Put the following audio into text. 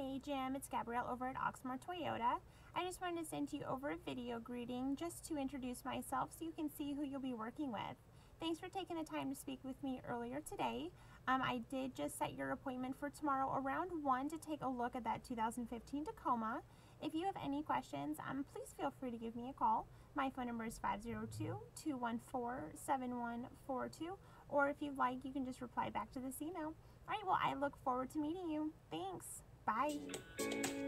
Hey Jim, it's Gabrielle over at Oxmoor Toyota. I just wanted to send you over a video greeting just to introduce myself so you can see who you'll be working with. Thanks for taking the time to speak with me earlier today. Um, I did just set your appointment for tomorrow around 1 to take a look at that 2015 Tacoma. If you have any questions, um, please feel free to give me a call. My phone number is 502-214-7142 or if you'd like, you can just reply back to this email. All right, well, I look forward to meeting you. Thanks. Bye.